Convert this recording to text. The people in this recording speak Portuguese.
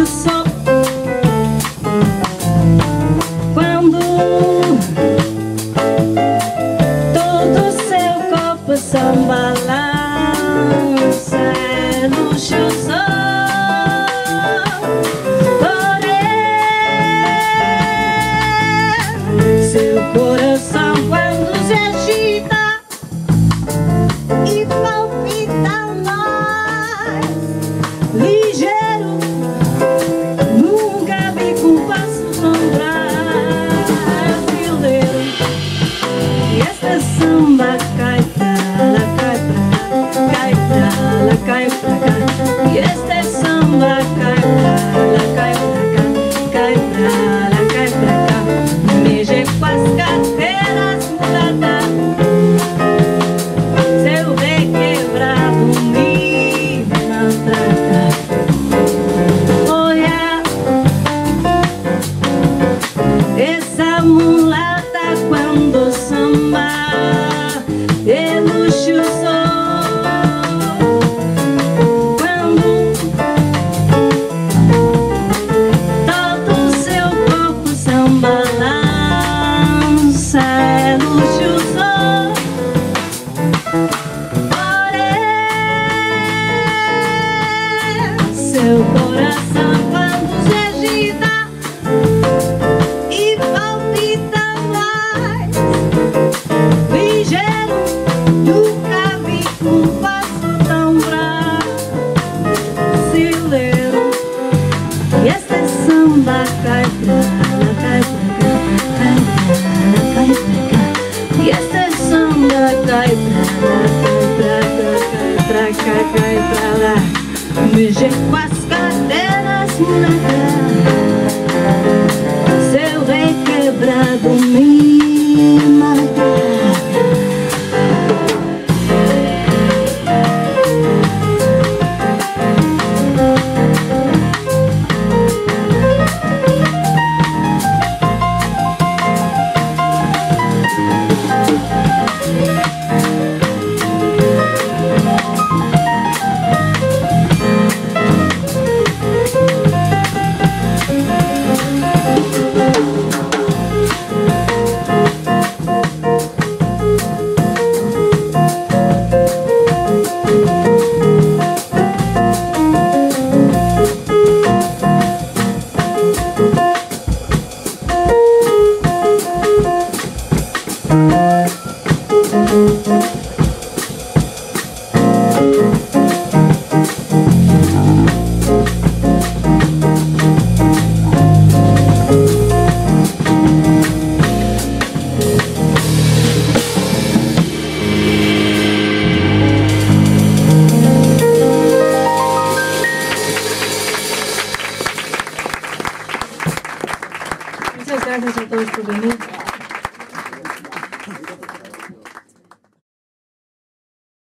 o. pra cá, cai pra lá Mexer com as cadeiras, moleque goes to